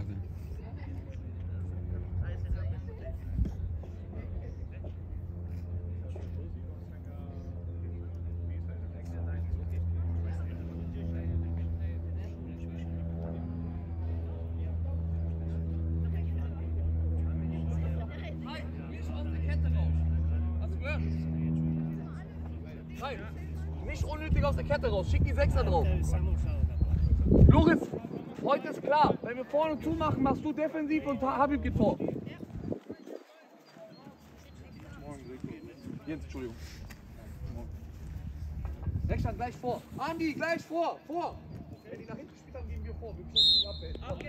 Morgen. Morgen. Morgen. Nein, nicht aus der Kette raus. Hast du gehört? Nein, nicht unnötig aus der Kette raus. Schick die Sechser drauf. Loris, heute ist klar. Wenn wir vorne zumachen, machst du defensiv und Habib geht vor. Jens, Entschuldigung. Rechtstand gleich vor. Andi, gleich vor. Vor. Wenn die nach hinten spielt, dann gehen wir vor. Wir beschäftigen Abwehr.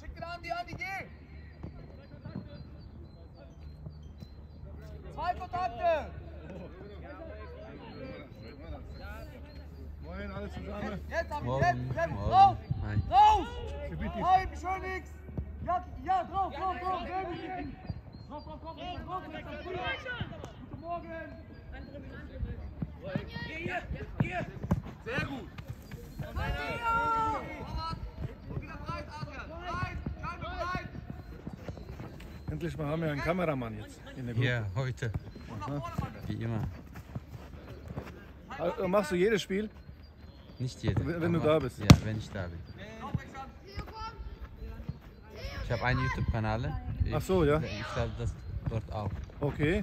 Schick den Andi, Andi, geh! Zwei Kontakte! Moin, alle zusammen. Jetzt, Andi, Morgen, jetzt, jetzt, morgen. raus! Nein. Raus! Nein, schön nix! Ja, ja, drauf, drauf, drauf, sehr gut. Drauf, drauf, drauf, drauf, drauf, jetzt am Frühjahr. Guten Morgen! Hier, hier, hier! Sehr gut! Torwart! Und wieder breit, Adrian! Breit! Scheibe breit! Endlich mal haben wir einen Kameramann jetzt in der Gruppe. Ja, heute. Mann! Wie immer. Also, machst du jedes Spiel? Nicht jeder. Wenn- wenn du da bist. Ja, wenn ich da bin. Ich habe einen YouTube-Kanal. Ach so, ja. Ich stelle das dort auch. Okay.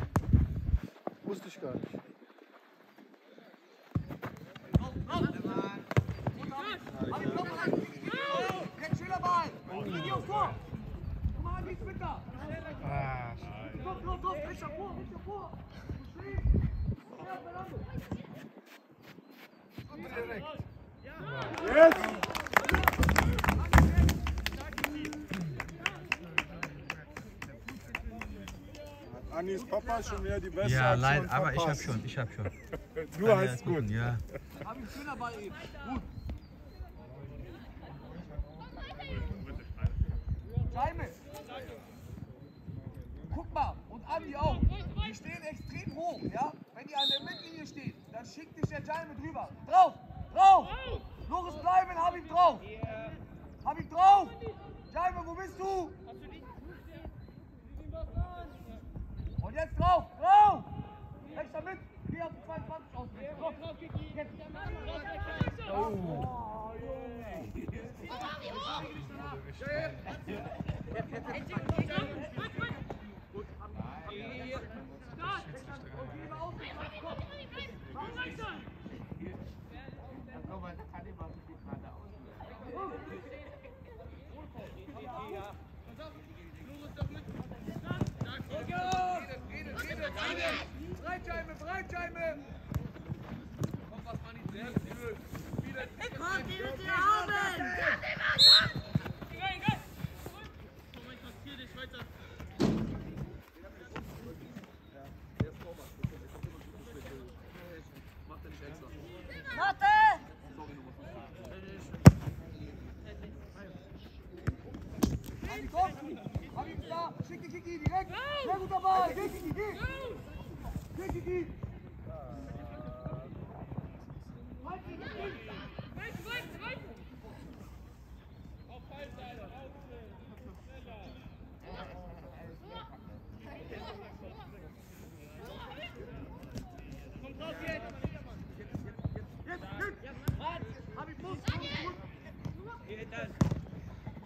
Wusste ich gar nicht. Adi, block mal! Jetzt Schülerball! Geh aufs Tor! Guck mal, Adi, ist mit da! Drauf, drauf, drauf! Richter vor, Richter vor! Du stehst! Ja, Fernando! Anis Papa ist schon wieder die beste Ja, Aktion leider, aber ich verpasst. schon, ich habe schon. Du hast gut. Ja. Hab ihn schöner Ball eben. Gut.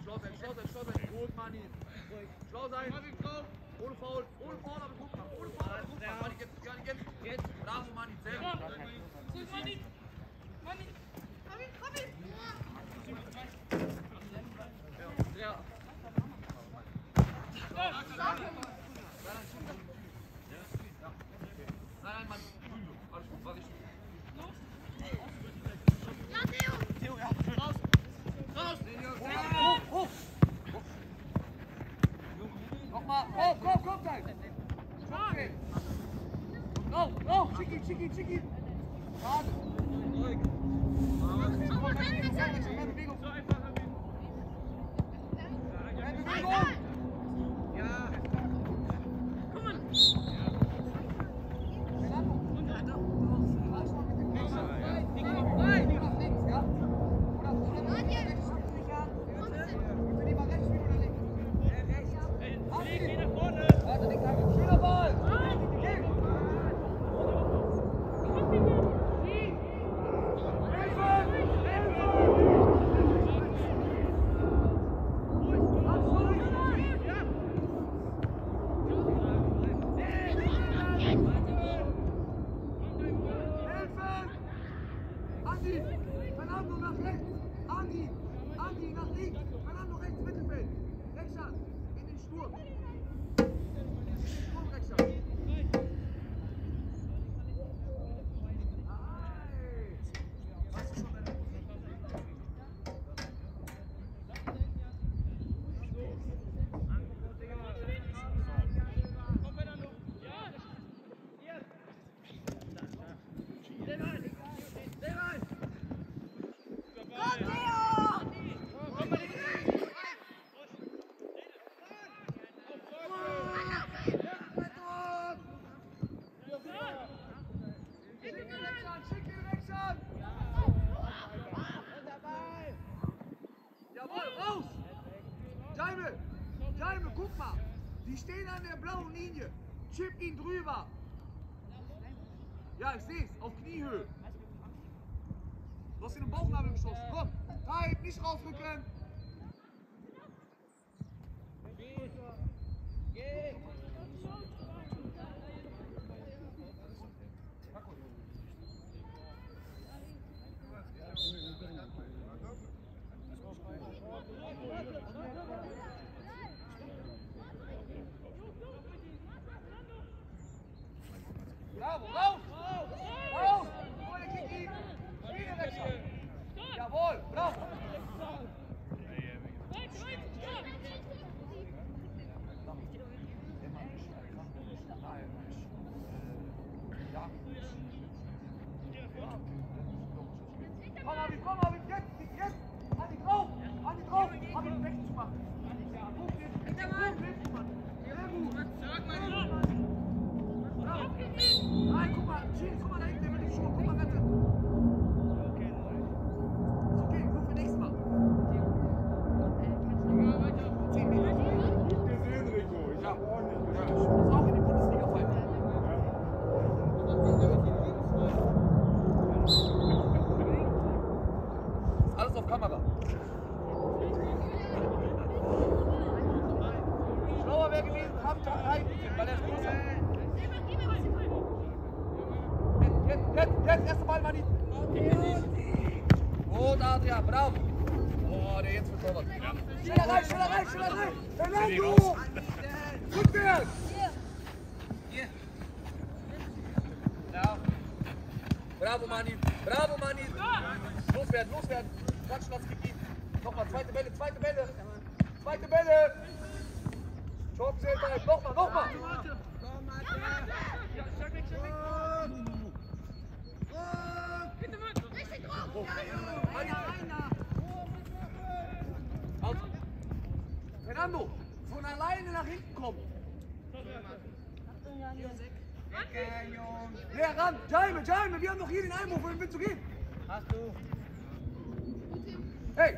Schlau sein, schlau sein, schlau sein. Gut, Manni. Schlau sein. Ohne Foul, ohne Foul, aber gut machen. Ohne Foul, aber gut machen. Manni, jetzt, Manni, jetzt. Jetzt. Bravo, Manni, sehr gut. Ja, ja. Nein, nein, Mann. Alles gut, war richtig. Theo, ja. Raus. Raus. Hoch, hoch. Nochmal. Hoch, komm, komm, Teil. Okay. Drauf, drauf, schick ihn, schick ihn, schick ihn. Schade. Keine Bewegung, keine Bewegung. Keine Bewegung. Schöner Ball! Geh! Helfen! Andi! Fernando nach rechts! Andi! Andi nach links! Fernando rechts, Mittelfeld! Rechtshand! In den Sturm! Sturm, Rechtshand! Schick ihn Rechtshand! Schick ihn Rechtshand! Jawohl, raus! Jaime! Jaime, guck mal! Die stehen an der blauen Linie. Chip ihn drüber. Ja, ich seh's. Auf Kniehöhe. Du hast ihn im Bauchnabel geschossen. Komm, Zeit, nicht rausrücken. Bravo, ran. Jaime, Jaime, wir haben doch hier den Einwurf, wohin willst du gehen? Hast du? Hey!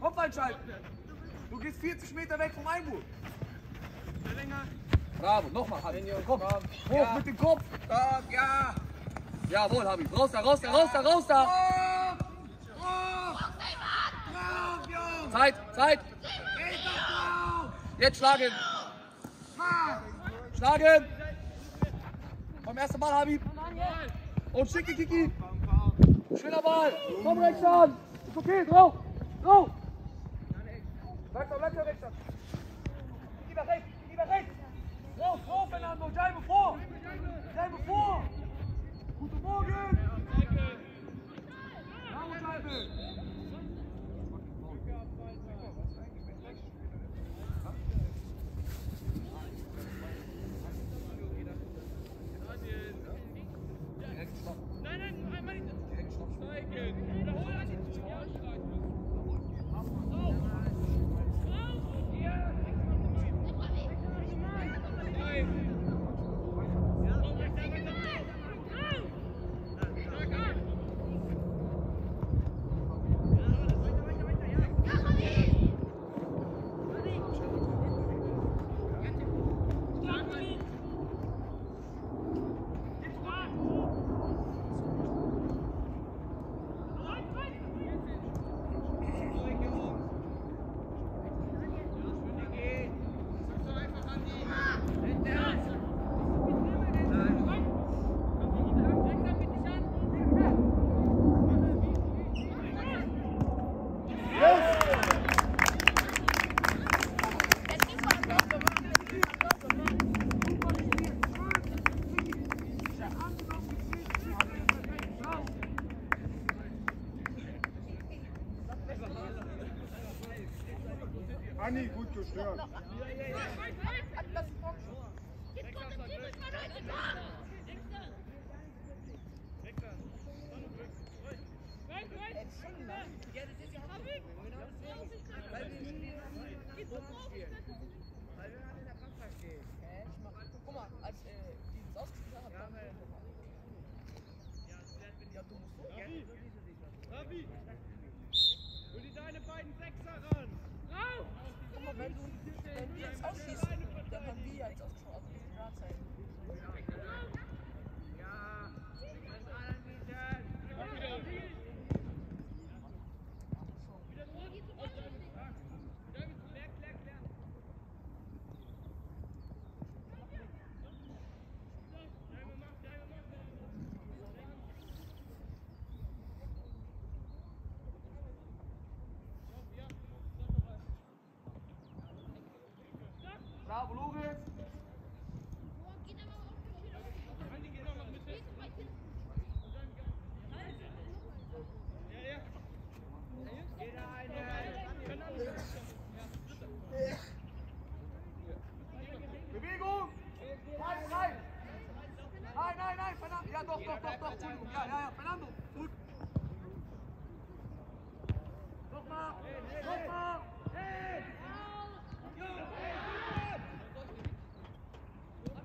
Kopf einschalten! Du gehst 40 Meter weg vom Einwurf. Bravo, nochmal, Habi. Komm, hoch mit dem Kopf. Komm, ja! Jawohl, Habi. Raus da, raus da, raus da, raus da. Zeit, Zeit. Jetzt schlagen. Schlagen. Komm, erster Ball, Habib. Und schicke Kiki. Schöner Ball. Komm, rechts an. Ist okay, drauf. Drauf. Da, rechts an. Kiki nach rechts, Kiki nach rechts. Drauf, drauf, Fernando. Jaibe vor. Jaibe vor. Guten Morgen. Bravo, Jaibe. Guck mal, als äh, die das ausgespielt haben, dann Ja, du musst so. Ravi! Hol dir deine beiden Sechser ran! Rauf! Guck mal, wenn du, wenn wir jetzt ausschießen, dann haben wir ja jetzt ausgeschaut, also die Drahtzeit. Ja! Anbieten! Klär, klär, klär! Bravo, Loris! Jeder eine! Bewegung! Rein, rein! Nein, nein, nein, Fernando! Ja, doch, doch, doch, doch, Entschuldigung. Ja, ja, ja, Fernando! Gut! Nochmal! Nochmal!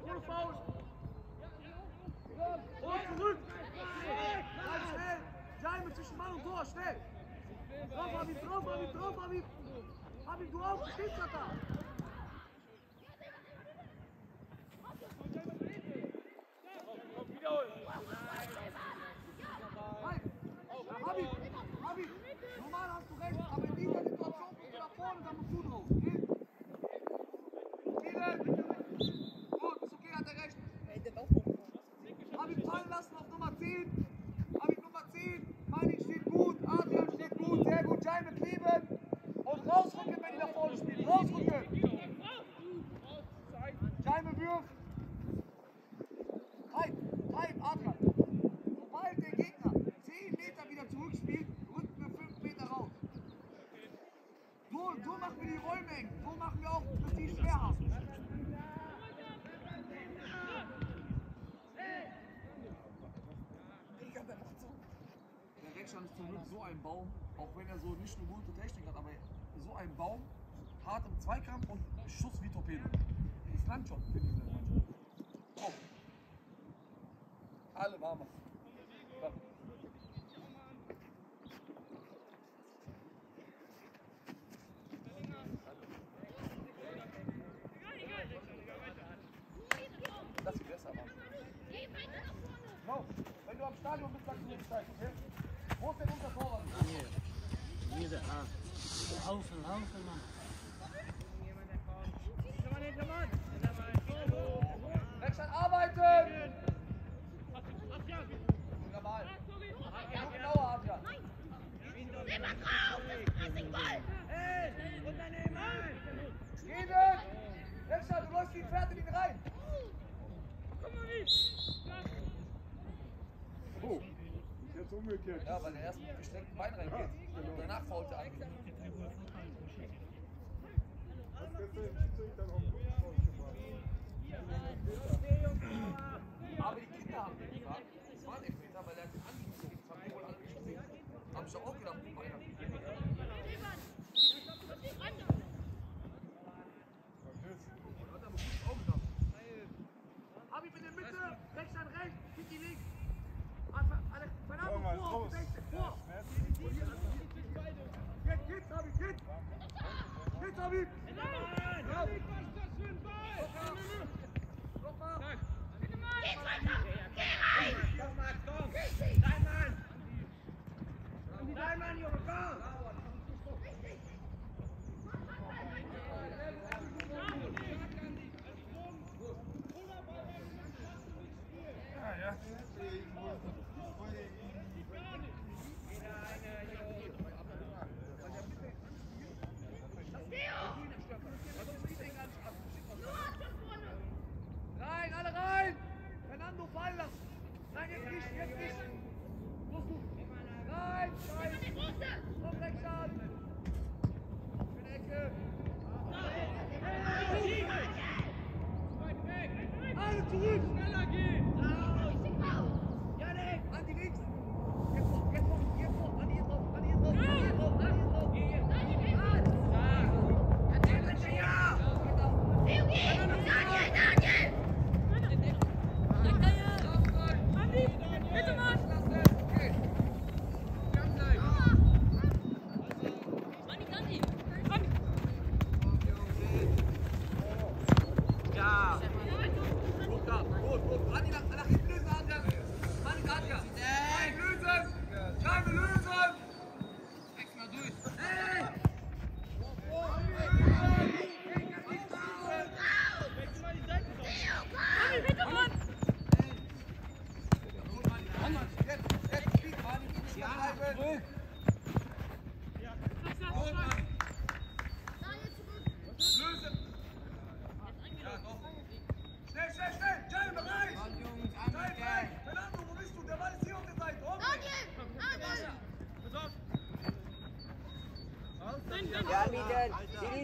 Ohne Faust! Und zurück! Nein, schnell! Jaime zwischen Mann und Tor, schnell! Drauf, Habib, drauf, Habib, drauf, Habib! Habib, du auch, du stehst da! 10. Habe ich Nummer 10. Manin steht gut. Adrian steht gut. Sehr gut. Scheibe kleben. Und rausrücken, wenn die nach vorne spielen. Rausrücken. Scheibe wirft. Treib, treib, Adrian. Sobald der Gegner 10 Meter wieder zurückspielt, rücken wir 5 Meter raus. So, so machen wir die Räume eng. So machen wir auch Prestige mehr haben. Reckstein ist zum Glück so ein Baum, auch wenn er so nicht eine gute Technik hat, aber so ein Baum, hart im Zweikampf und Schuss wie Torpedo. Das langt schon für diese Mannschaft. Oh. Alle warm. Ja. Das ist besser, Mann. No, wenn du am Stadion bist, sagst du mir Bescheid, okay? Wo ist denn unser Torwart? Laufen, laufen, Mann. Hintermann, Hintermann! Reckstein arbeiten! Wunderbar. Noch genauer, Adrian. Hey! Unternehmen! Steven! Reckstein, du läufst wie ein Pferd in ihn rein. Oh, ist jetzt umgekehrt. Ja, weil er erst mit gestreckten Bein reingeht. Und danach fault er an. Gestern Schiedsrichter gut. Aber die Kinder haben den gefragt. Es war ein Elfmeter, weil er hat den angezogen. Das haben die wohl alle nicht gesehen. Hab ich auch gedacht, guck mal einer. Hat aber gut auch gedacht. Habib in der Mitte, Reckstein rechts, Kiki links. Anfang- alle- Fernando Komm mal, vor, los. Rechts, vor. Geht, geht, Habib, geht. Geht,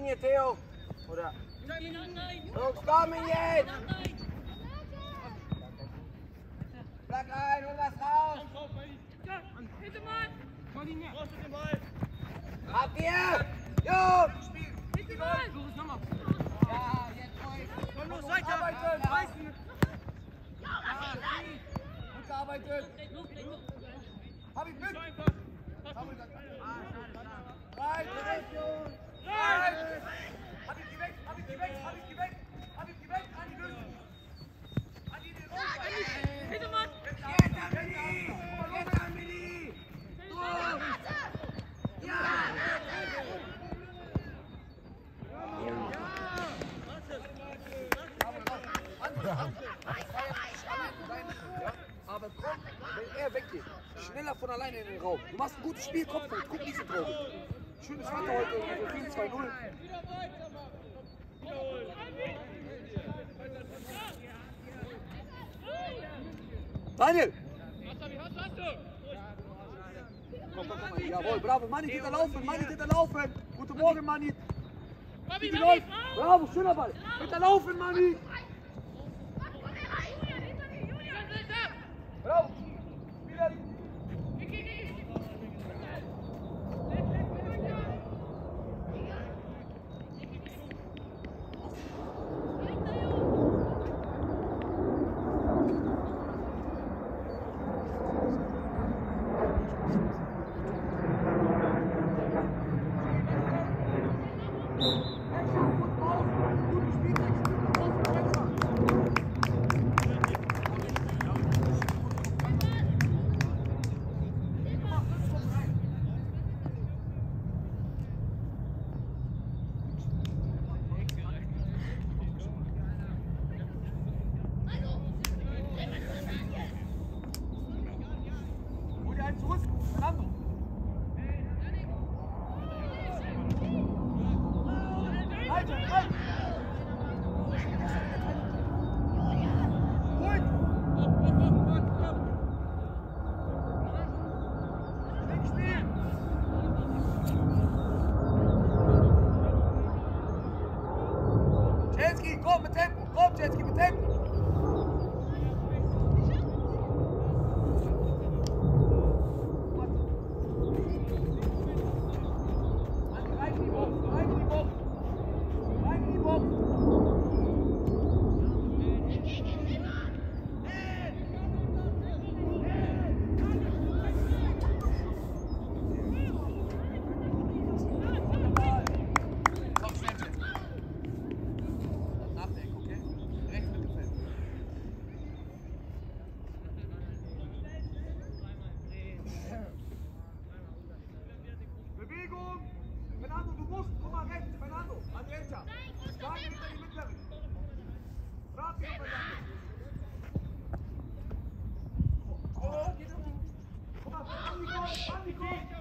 in je, Theo. Hold up. Don't stop me yet. wenn er weggeht, schneller von alleine in den Raum. Du machst ein gutes Spiel, Kopf hoch, guck nicht so drauf. Schönes Wetter heute, wir kriegen 2-0. Wieder Daniel! Komm, komm, komm, jawohl, bravo, Manni, geht da laufen, Manni, geht da laufen. Guten Morgen, Manni. Wie läuft? Bravo, schöner Ball. Geht er laufen, Manni. Bravo. Fernando! Fernando, du musst! Guck mal rechts, Fernando! Andrecha! Schlag hinter die mittleren! Ratio, Fernando! Oh! Guck mal, Fernando! Fernando!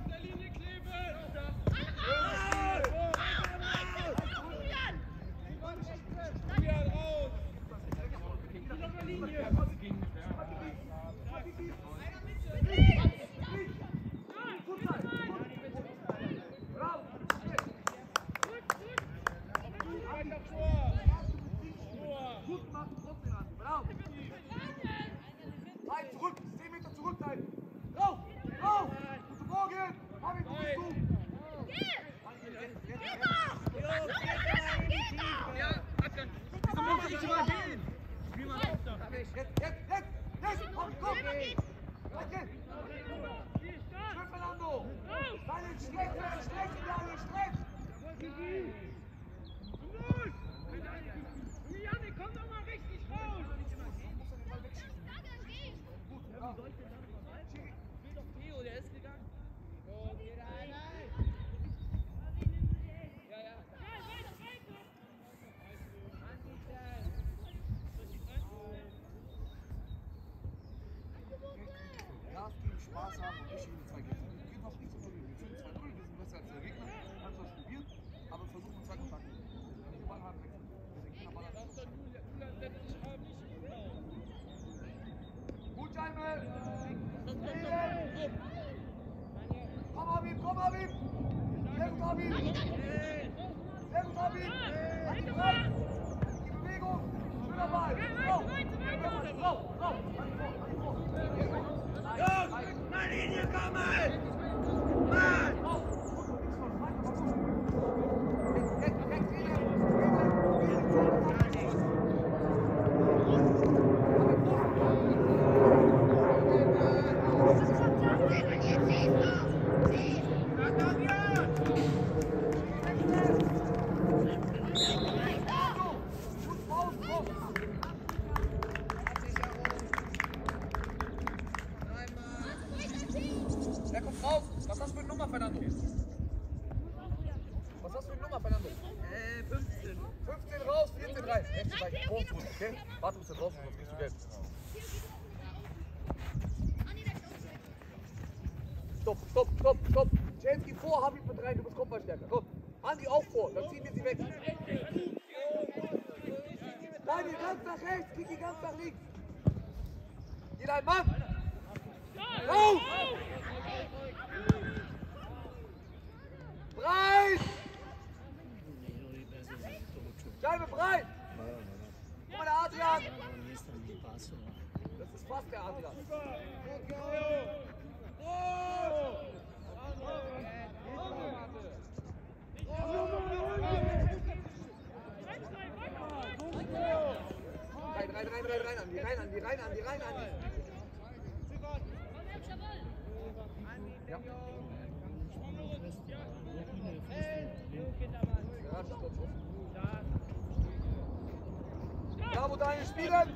Da, wo deine spielen!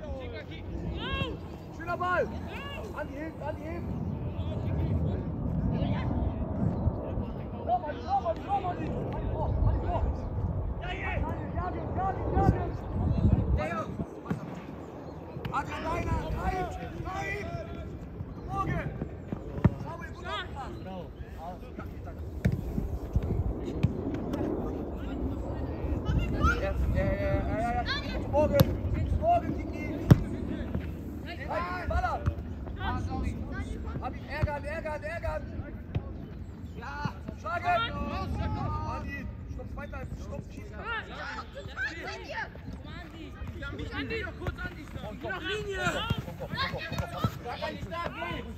Schöner Ball! An die Hilfe, an die Hilfe! Komm, an die Komm, an die Ja, ja! Ja, ja, ja, ja, ja! Ja! Adrian Deiner! Nein! Nein! Morgen! Andi! Noch kurz Andi! Auf Linie! Bleib nicht da, geh!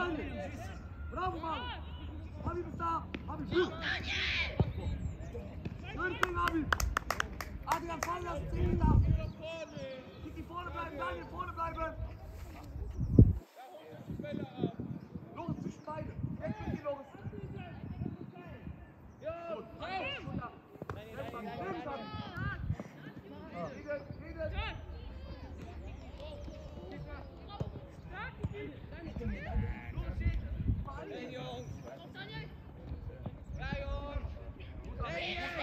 dalej! Brawo, mam! Abi psa! Abi psa! Dörfling, Abi! Adrian, fall das Ding da! Kiki vorne bleiben, Daniel, vorne!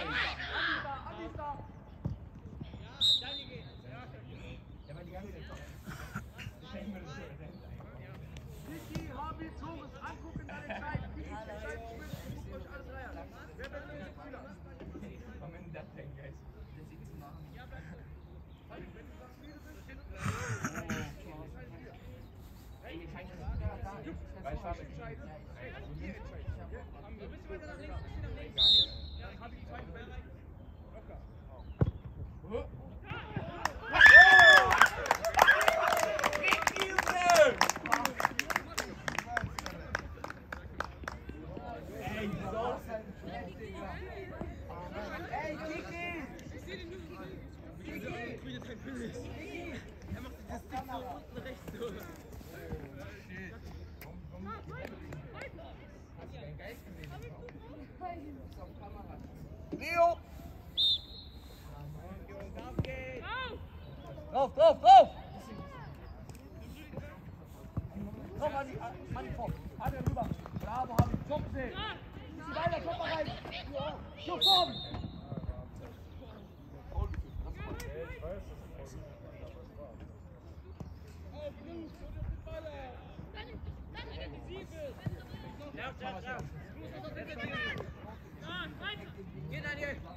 Bye. So, vorn. Geh, Daniel! Daniel!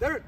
They're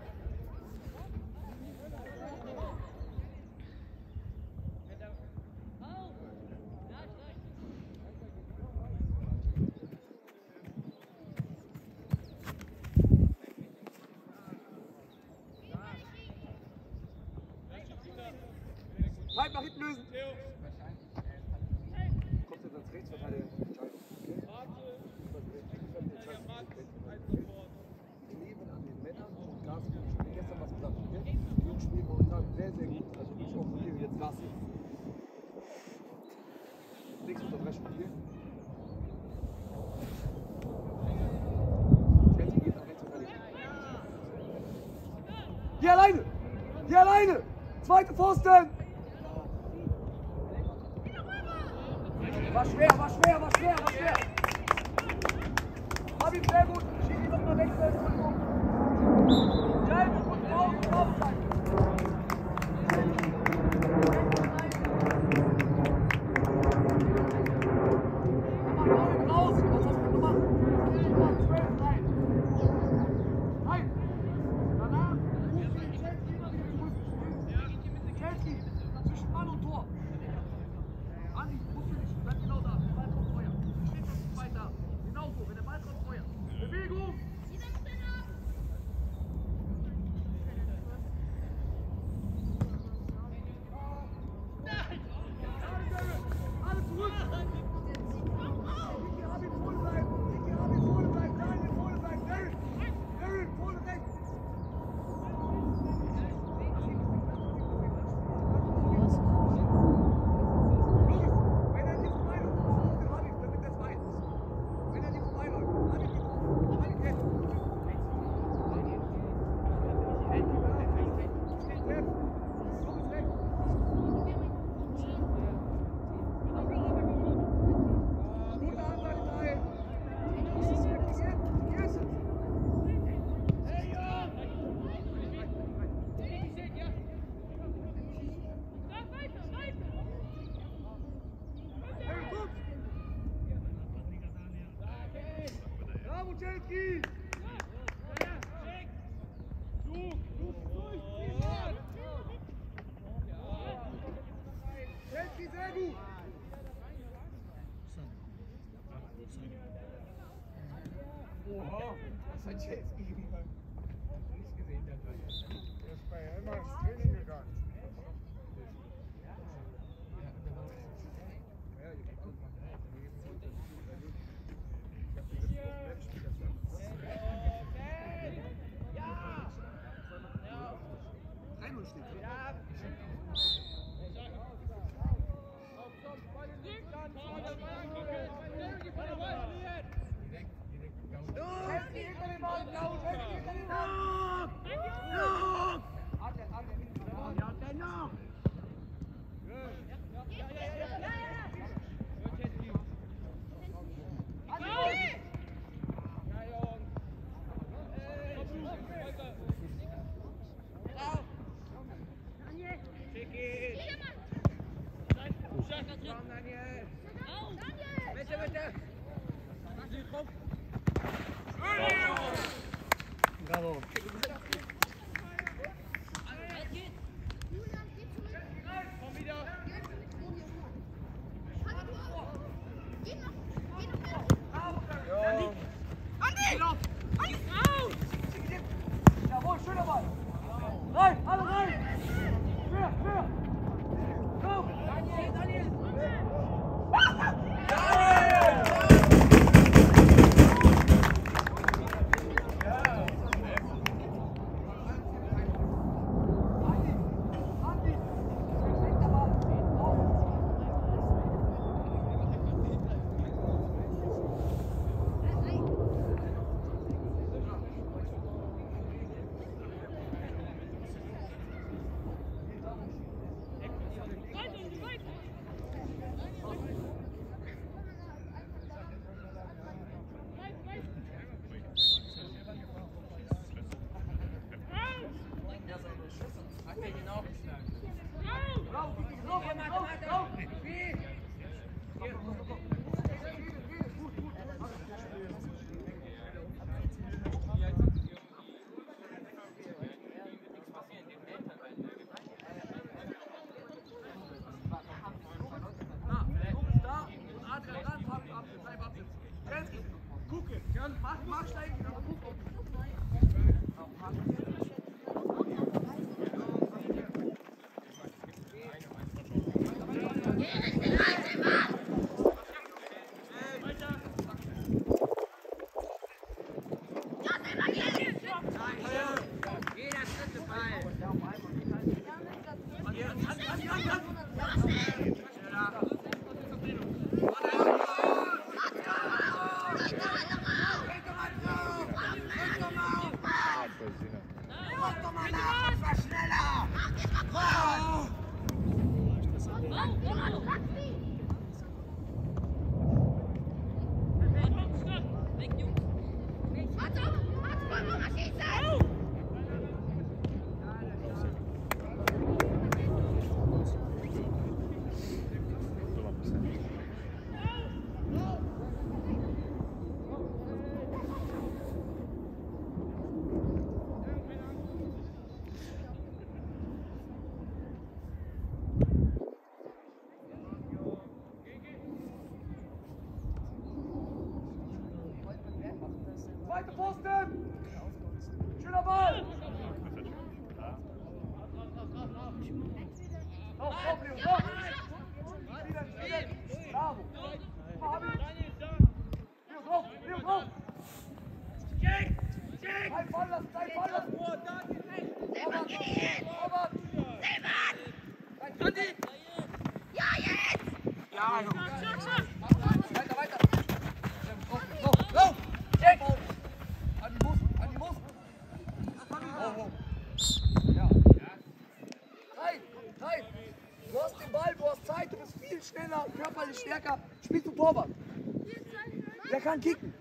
Zweite Pfosten! Torwart. Der kann kicken.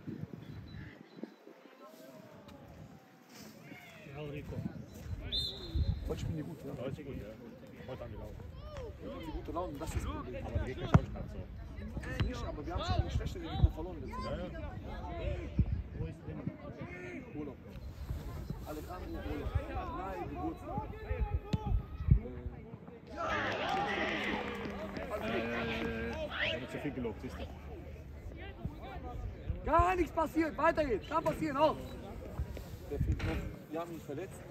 passiert, weiter geht's, kann passieren, auf! Der Friedhof, wir haben ihn verletzt.